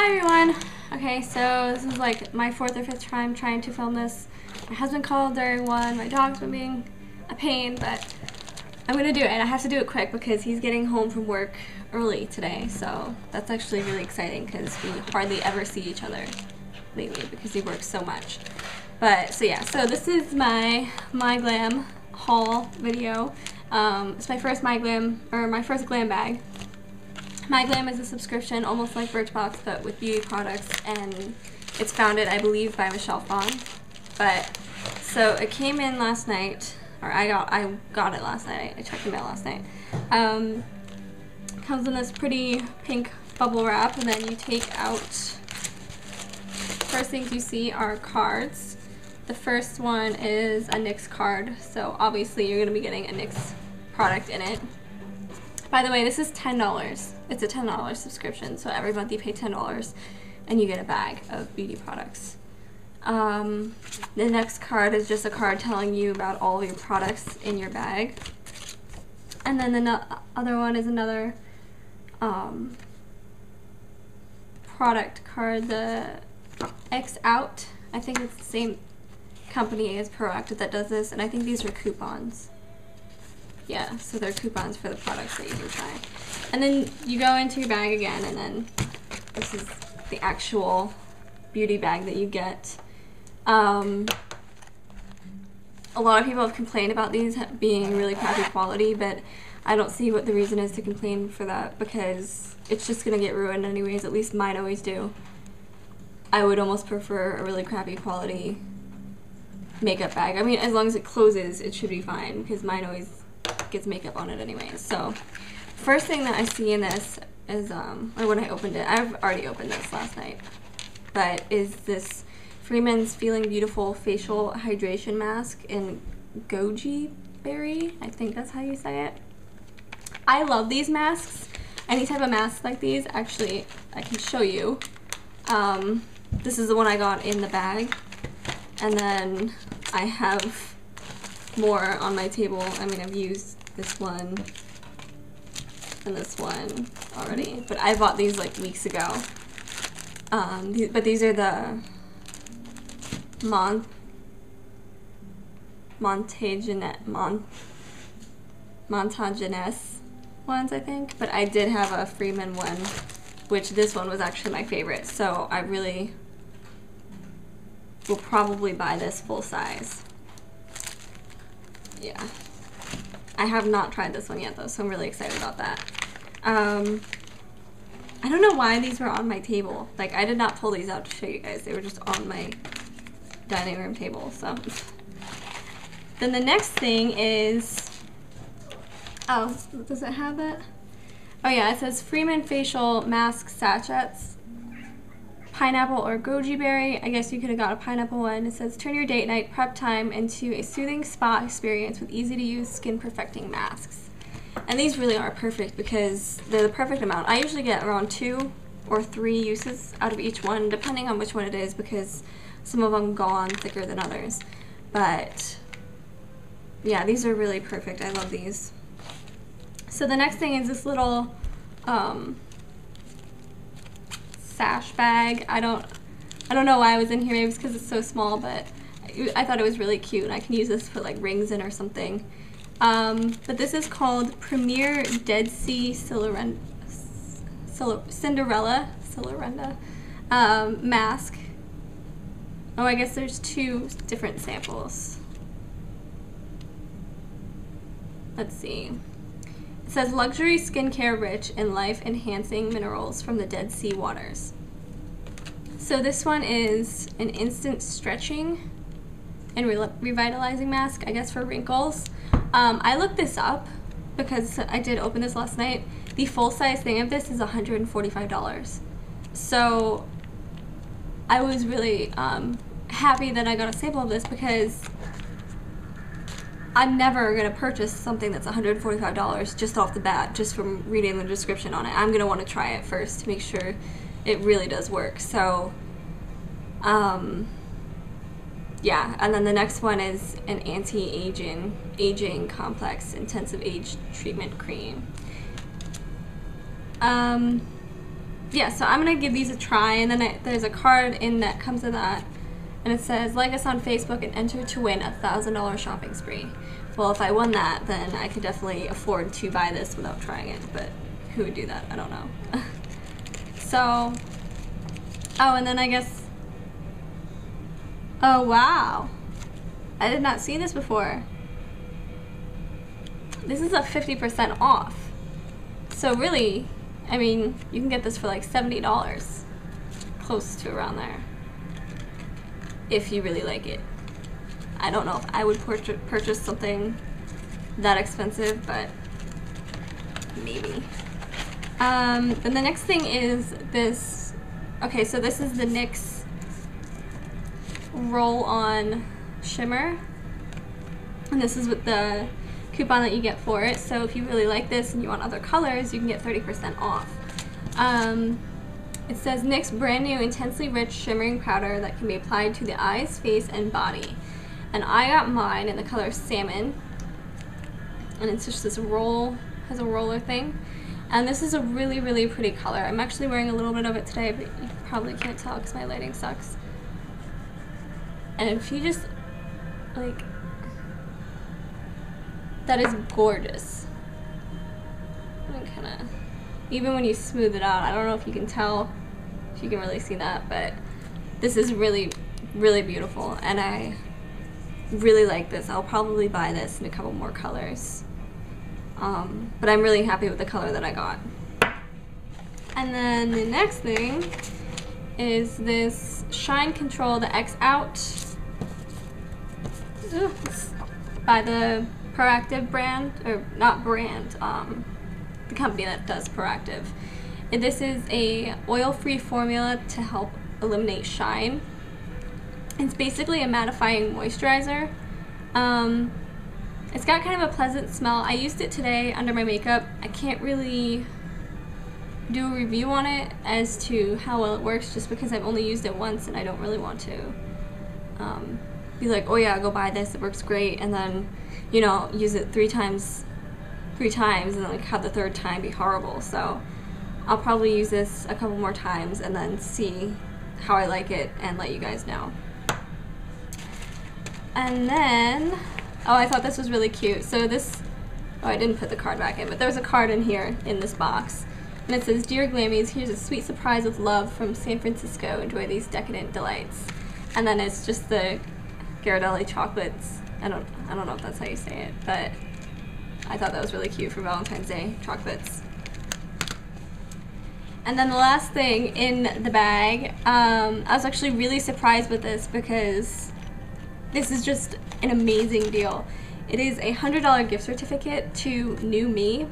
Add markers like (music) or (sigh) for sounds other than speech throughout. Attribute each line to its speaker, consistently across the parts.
Speaker 1: Hi everyone. Okay, so this is like my fourth or fifth time trying to film this. My husband called during one, my dog's been being a pain, but I'm gonna do it and I have to do it quick because he's getting home from work early today. So that's actually really exciting because we hardly ever see each other lately because he works so much. But so yeah, so this is my My Glam haul video. Um, it's my first My Glam, or my first glam bag. My Glam is a subscription, almost like Birchbox, but with beauty products, and it's founded, I believe, by Michelle Phan. But so it came in last night, or I got I got it last night. I checked the mail last night. Um, comes in this pretty pink bubble wrap, and then you take out. First things you see are cards. The first one is a NYX card, so obviously you're going to be getting a NYX product in it. By the way, this is $10. It's a $10 subscription, so every month you pay $10 and you get a bag of beauty products. Um, the next card is just a card telling you about all your products in your bag. And then the no other one is another um, product card, the X Out. I think it's the same company as Proactiv that does this, and I think these are coupons. Yeah, so they're coupons for the products that you can try. And then you go into your bag again, and then this is the actual beauty bag that you get. Um, a lot of people have complained about these being really crappy quality, but I don't see what the reason is to complain for that because it's just gonna get ruined anyways. At least mine always do. I would almost prefer a really crappy quality makeup bag. I mean, as long as it closes, it should be fine because mine always gets makeup on it anyway. So, first thing that I see in this is, um, or when I opened it, I've already opened this last night, but is this Freeman's Feeling Beautiful Facial Hydration Mask in goji berry. I think that's how you say it. I love these masks. Any type of mask like these, actually, I can show you. Um, this is the one I got in the bag. And then I have more on my table. I mean, I've used this one and this one already, but I bought these like weeks ago. Um, th but these are the Mon Montagenet Mon Montagenes ones, I think. But I did have a Freeman one, which this one was actually my favorite. So I really will probably buy this full size. Yeah. I have not tried this one yet though, so I'm really excited about that. Um, I don't know why these were on my table. Like, I did not pull these out to show you guys. They were just on my dining room table, so. Then the next thing is, oh, does it have that? Oh yeah, it says Freeman Facial Mask Sachets pineapple or goji berry. I guess you could have got a pineapple one. It says turn your date night prep time into a soothing spa experience with easy to use skin perfecting masks. And these really are perfect because they're the perfect amount. I usually get around two or three uses out of each one depending on which one it is because some of them go on thicker than others. But yeah, these are really perfect. I love these. So the next thing is this little um, sash bag. I don't, I don't know why I was in here. Maybe it's because it's so small, but I thought it was really cute. I can use this to put like rings in or something. Um, but this is called Premier Dead Sea Cinderella, Cinderella, Cinderella um, mask. Oh, I guess there's two different samples. Let's see. It says luxury skincare rich in life enhancing minerals from the Dead Sea waters. So this one is an instant stretching and re revitalizing mask, I guess for wrinkles. Um, I looked this up because I did open this last night. The full size thing of this is $145. So I was really um, happy that I got a sample of this because I'm never going to purchase something that's $145 just off the bat, just from reading the description on it. I'm going to want to try it first to make sure it really does work. So, um, yeah, and then the next one is an anti-aging aging complex intensive age treatment cream. Um, yeah, so I'm gonna give these a try, and then I, there's a card in that comes with that, and it says like us on Facebook and enter to win a thousand dollar shopping spree. Well, if I won that, then I could definitely afford to buy this without trying it, but who would do that? I don't know. (laughs) so, oh, and then I guess, oh wow, I did not see this before. This is a 50% off. So really, I mean, you can get this for like $70. Close to around there. If you really like it. I don't know if I would purchase something that expensive, but maybe. Um, then the next thing is this. Okay, so this is the NYX Roll On Shimmer. And this is what the coupon that you get for it. So if you really like this and you want other colors, you can get 30% off. Um, it says NYX brand new intensely rich shimmering powder that can be applied to the eyes, face, and body. And I got mine in the color salmon. And it's just this roll, has a roller thing. And this is a really, really pretty color. I'm actually wearing a little bit of it today, but you probably can't tell because my lighting sucks. And if you just, like, that is gorgeous. I'm Kind of, even when you smooth it out, I don't know if you can tell, if you can really see that, but this is really, really beautiful, and I really like this. I'll probably buy this in a couple more colors. Um, but I'm really happy with the color that I got. And then the next thing is this Shine Control the X Out by the Proactiv brand, or not brand, um, the company that does Proactiv. And this is a oil-free formula to help eliminate shine. It's basically a mattifying moisturizer. Um, it's got kind of a pleasant smell. I used it today under my makeup. I can't really do a review on it as to how well it works just because I've only used it once and I don't really want to um, be like, oh yeah, go buy this, it works great, and then you know, use it three times, three times, and like have the third time be horrible. So I'll probably use this a couple more times and then see how I like it and let you guys know. And then, oh, I thought this was really cute. So this, oh, I didn't put the card back in, but there was a card in here in this box. And it says, Dear Glammies, here's a sweet surprise with love from San Francisco. Enjoy these decadent delights. And then it's just the Ghirardelli chocolates I don't I don't know if that's how you say it, but I thought that was really cute for Valentine's Day chocolates. And then the last thing in the bag, um, I was actually really surprised with this because this is just an amazing deal. It is a $100 gift certificate to NuMe.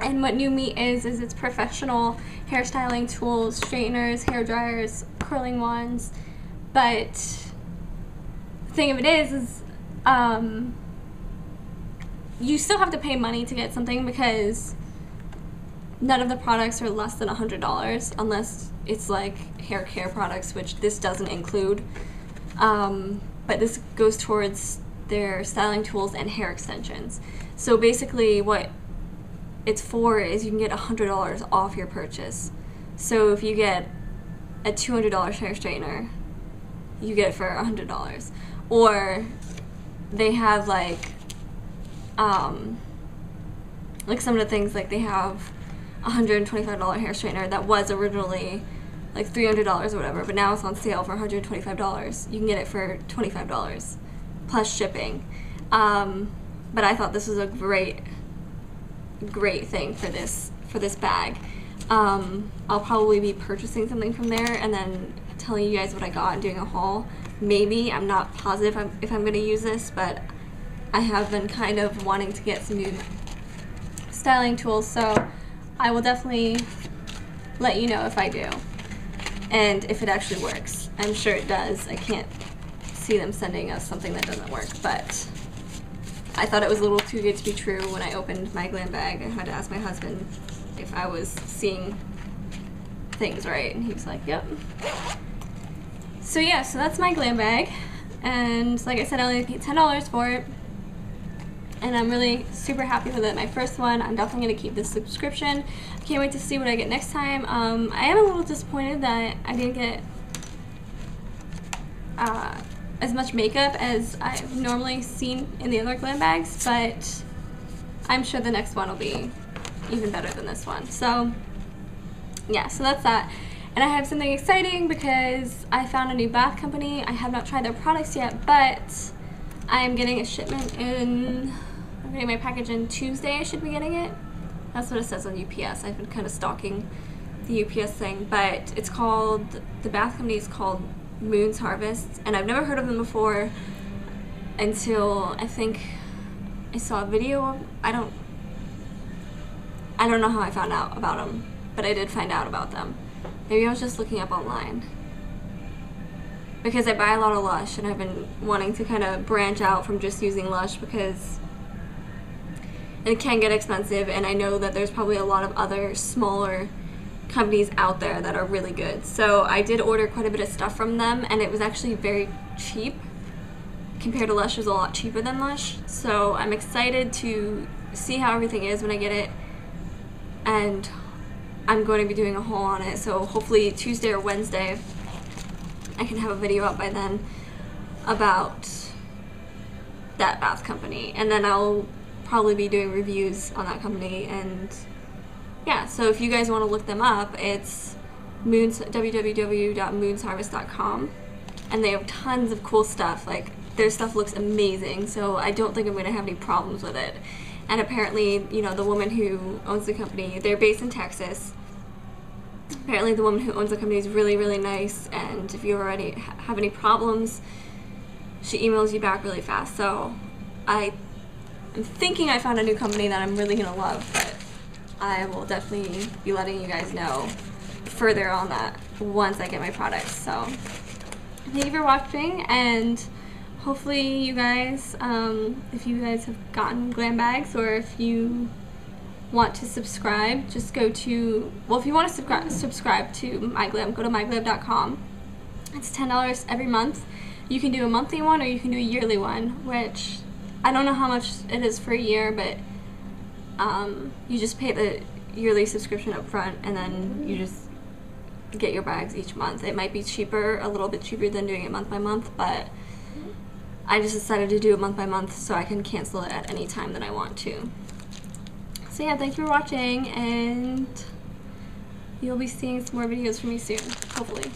Speaker 1: And what NuMe is, is it's professional hairstyling tools, straighteners, hair dryers, curling wands, but the thing of it is, is um, you still have to pay money to get something because none of the products are less than $100 unless it's like hair care products, which this doesn't include. Um, but this goes towards their styling tools and hair extensions. So basically what it's for is you can get $100 off your purchase. So if you get a $200 hair straightener, you get it for $100 or they have like um like some of the things like they have a $125 hair straightener that was originally like $300 or whatever but now it's on sale for $125 you can get it for $25 plus shipping. Um, but I thought this was a great great thing for this for this bag. Um, I'll probably be purchasing something from there and then telling you guys what I got and doing a haul. Maybe. I'm not positive I'm, if I'm going to use this, but I have been kind of wanting to get some new styling tools, so I will definitely let you know if I do and if it actually works. I'm sure it does. I can't see them sending us something that doesn't work, but I thought it was a little too good to be true when I opened my glam bag. I had to ask my husband if I was seeing things right, and he was like, yep. So yeah, so that's my glam bag. And like I said, I only paid $10 for it. And I'm really super happy with it. My first one, I'm definitely going to keep this subscription. I can't wait to see what I get next time. Um, I am a little disappointed that I didn't get uh, as much makeup as I've normally seen in the other glam bags, but I'm sure the next one will be even better than this one. So yeah, so that's that. And I have something exciting because I found a new bath company. I have not tried their products yet, but I'm getting a shipment in, Getting my package in Tuesday, I should be getting it. That's what it says on UPS. I've been kind of stalking the UPS thing, but it's called, the bath company is called Moon's Harvest, and I've never heard of them before until I think I saw a video of, I don't, I don't know how I found out about them, but I did find out about them. Maybe I was just looking up online because I buy a lot of Lush and I've been wanting to kind of branch out from just using Lush because it can get expensive and I know that there's probably a lot of other smaller companies out there that are really good. So I did order quite a bit of stuff from them and it was actually very cheap compared to Lush it was a lot cheaper than Lush. So I'm excited to see how everything is when I get it and I'm going to be doing a haul on it. So hopefully Tuesday or Wednesday I can have a video up by then about that bath company and then I'll probably be doing reviews on that company. And yeah so if you guys want to look them up it's moons www.moonsharvest.com and they have tons of cool stuff like their stuff looks amazing so I don't think I'm going to have any problems with it. And apparently you know the woman who owns the company they're based in Texas. Apparently the woman who owns the company is really really nice and if you already have any problems she emails you back really fast. So I am thinking I found a new company that I'm really gonna love but I will definitely be letting you guys know further on that once I get my products so thank you for watching and hopefully you guys um, if you guys have gotten glam bags or if you want to subscribe, just go to, well, if you want to subscribe, subscribe to MyGlam, go to myglam.com. It's $10 every month. You can do a monthly one or you can do a yearly one, which I don't know how much it is for a year, but um, you just pay the yearly subscription up front and then you just get your bags each month. It might be cheaper, a little bit cheaper than doing it month by month, but I just decided to do it month by month so I can cancel it at any time that I want to. So yeah, thanks for watching, and you'll be seeing some more videos from me soon, hopefully.